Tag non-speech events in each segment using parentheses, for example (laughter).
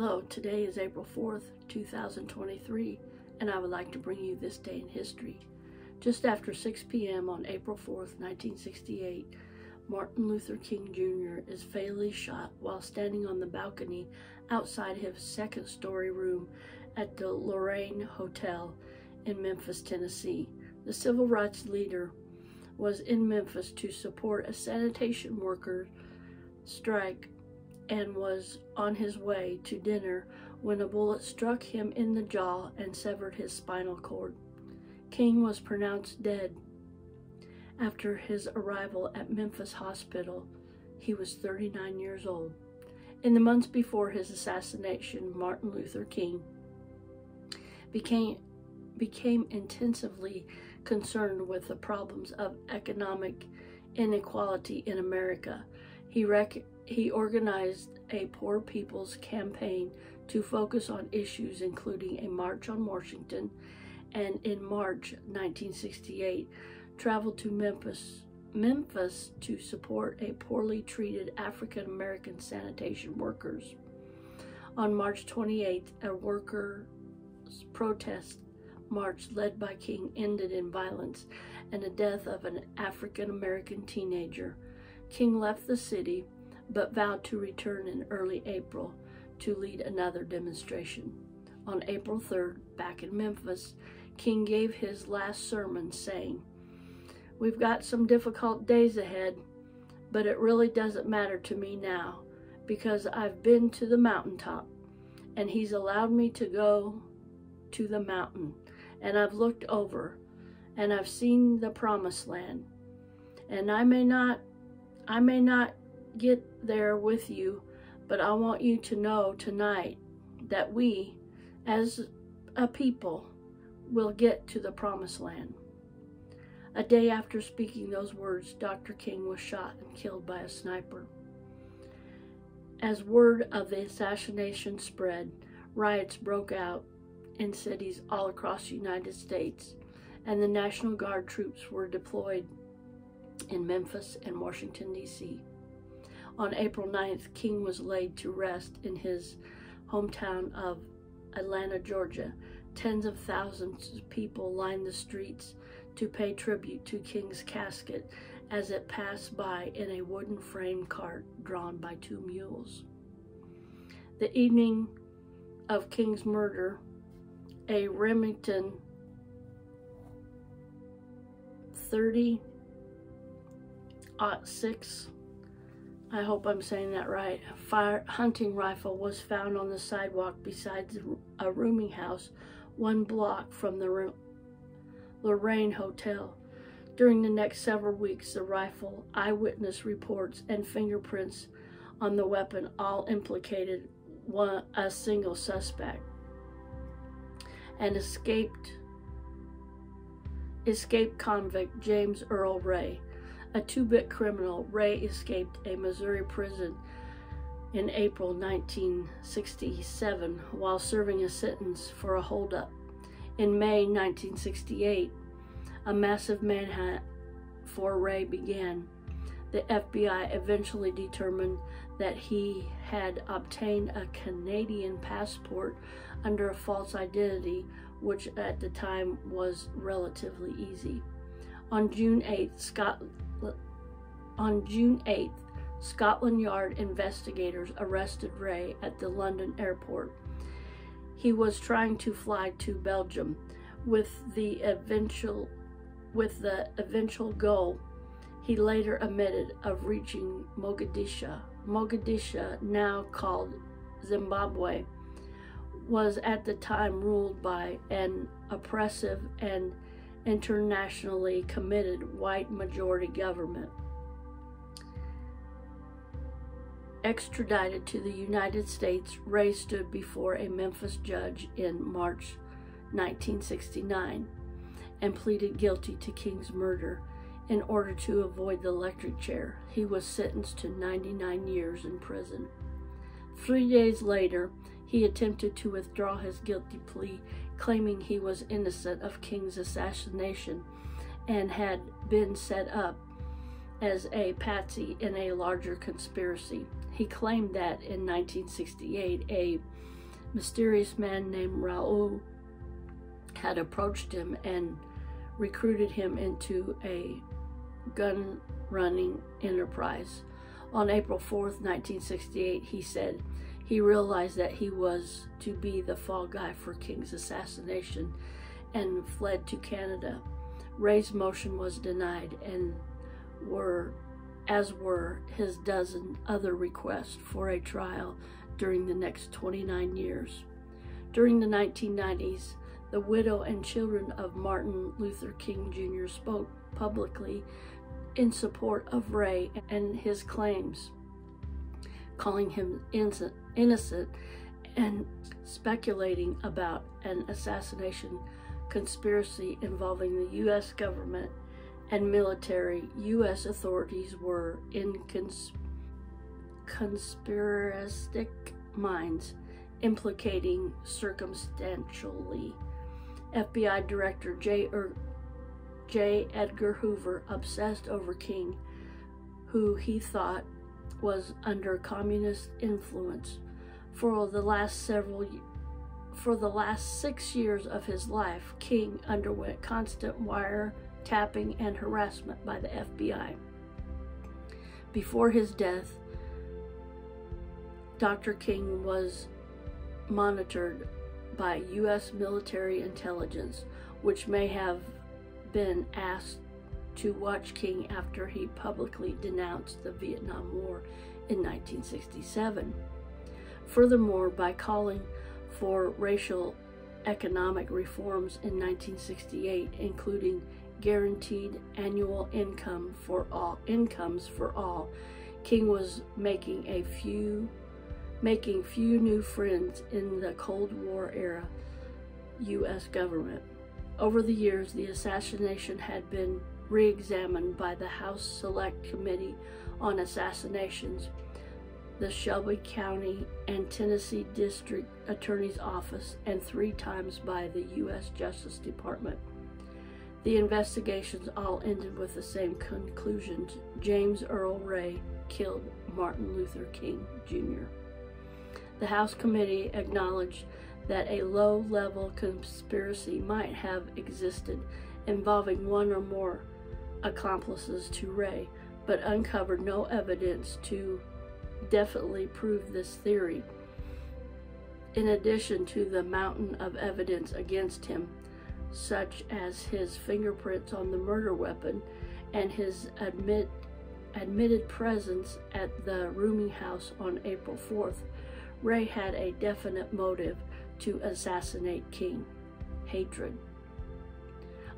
Hello, today is April 4th, 2023, and I would like to bring you this day in history. Just after 6 p.m. on April 4th, 1968, Martin Luther King Jr. is fatally shot while standing on the balcony outside his second story room at the Lorraine Hotel in Memphis, Tennessee. The civil rights leader was in Memphis to support a sanitation worker strike and was on his way to dinner when a bullet struck him in the jaw and severed his spinal cord. King was pronounced dead. After his arrival at Memphis Hospital, he was 39 years old. In the months before his assassination, Martin Luther King became, became intensively concerned with the problems of economic inequality in America. He, rec- he organized a Poor People's Campaign to focus on issues including a March on Washington, and in March 1968, traveled to Memphis, Memphis to support a poorly treated African American sanitation workers. On March 28th, a workers' protest march led by King ended in violence and the death of an African American teenager. King left the city but vowed to return in early April to lead another demonstration. On April 3rd, back in Memphis, King gave his last sermon saying, We've got some difficult days ahead, but it really doesn't matter to me now because I've been to the mountaintop and he's allowed me to go to the mountain and I've looked over and I've seen the promised land and I may not I may not get there with you, but I want you to know tonight that we, as a people, will get to the promised land. A day after speaking those words, Dr. King was shot and killed by a sniper. As word of the assassination spread, riots broke out in cities all across the United States, and the National Guard troops were deployed in Memphis and Washington, D.C. On April 9th, King was laid to rest in his hometown of Atlanta, Georgia. Tens of thousands of people lined the streets to pay tribute to King's casket as it passed by in a wooden frame cart drawn by two mules. The evening of King's murder, a Remington 30 uh, 6 I hope I'm saying that right, a fire hunting rifle was found on the sidewalk beside a rooming house one block from the Lorraine Hotel. During the next several weeks, the rifle, eyewitness reports, and fingerprints on the weapon all implicated one, a single suspect. And escaped escaped convict James Earl Ray a two-bit criminal, Ray escaped a Missouri prison in April 1967 while serving a sentence for a holdup. In May 1968, a massive manhunt for Ray began. The FBI eventually determined that he had obtained a Canadian passport under a false identity, which at the time was relatively easy. On June 8th, Scott, on June 8th, Scotland Yard investigators arrested Ray at the London airport. He was trying to fly to Belgium with the eventual with the eventual goal he later admitted of reaching Mogadishu. Mogadishu, now called Zimbabwe, was at the time ruled by an oppressive and internationally committed white majority government. Extradited to the United States, Ray stood before a Memphis judge in March 1969 and pleaded guilty to King's murder. In order to avoid the electric chair, he was sentenced to 99 years in prison. Three days later, he attempted to withdraw his guilty plea, claiming he was innocent of King's assassination and had been set up as a patsy in a larger conspiracy. He claimed that in 1968, a mysterious man named Raoul had approached him and recruited him into a gun running enterprise. On April 4th, 1968, he said he realized that he was to be the fall guy for King's assassination and fled to Canada. Ray's motion was denied and were as were his dozen other requests for a trial during the next 29 years. During the 1990s, the widow and children of Martin Luther King Jr. spoke publicly in support of Ray and his claims, calling him innocent and speculating about an assassination conspiracy involving the U.S. government and military. U.S. authorities were in cons- conspiracistic minds, implicating circumstantially FBI Director J. Er- J. Edgar Hoover obsessed over King, who he thought was under communist influence for the last several for the last 6 years of his life King underwent constant wire tapping and harassment by the FBI before his death Dr. King was monitored by U.S. military intelligence, which may have been asked to watch King after he publicly denounced the Vietnam War in 1967. Furthermore, by calling for racial economic reforms in 1968, including guaranteed annual income for all incomes for all, King was making a few making few new friends in the Cold War era U.S. government. Over the years, the assassination had been re examined by the House Select Committee on Assassinations, the Shelby County and Tennessee District Attorney's Office, and three times by the U.S. Justice Department. The investigations all ended with the same conclusions James Earl Ray killed Martin Luther King Jr. The House committee acknowledged that a low level conspiracy might have existed involving one or more accomplices to Ray, but uncovered no evidence to definitely prove this theory. In addition to the mountain of evidence against him, such as his fingerprints on the murder weapon and his admit, admitted presence at the rooming house on April 4th, Ray had a definite motive to assassinate King hatred.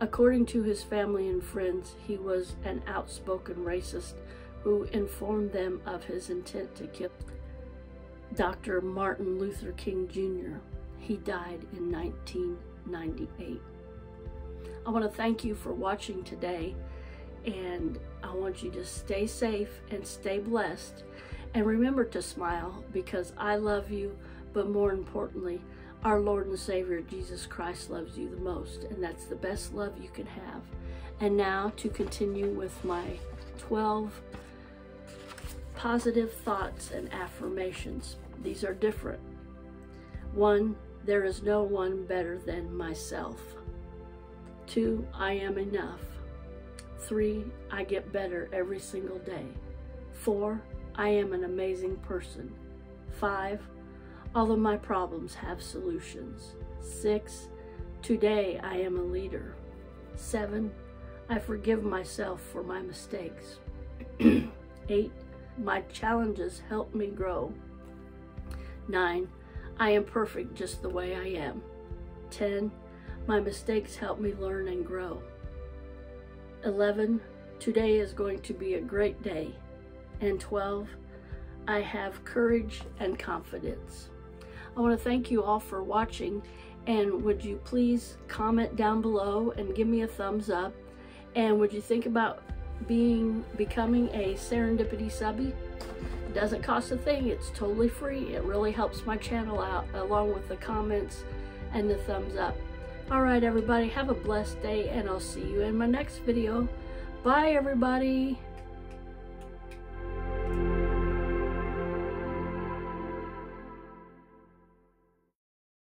According to his family and friends, he was an outspoken racist who informed them of his intent to kill Dr. Martin Luther King Jr. He died in 1998. I want to thank you for watching today, and I want you to stay safe and stay blessed. And remember to smile because I love you, but more importantly, our Lord and Savior Jesus Christ loves you the most, and that's the best love you can have. And now to continue with my 12 positive thoughts and affirmations. These are different. One, there is no one better than myself. Two, I am enough. Three, I get better every single day. Four, I am an amazing person. Five, all of my problems have solutions. Six, today I am a leader. Seven, I forgive myself for my mistakes. (clears throat) Eight, my challenges help me grow. Nine, I am perfect just the way I am. Ten, my mistakes help me learn and grow. 11. Today is going to be a great day and 12, I have courage and confidence. I want to thank you all for watching and would you please comment down below and give me a thumbs up and would you think about being becoming a serendipity subby it doesn't cost a thing it's totally free it really helps my channel out along with the comments and the thumbs up all right everybody have a blessed day and i'll see you in my next video. Bye everybody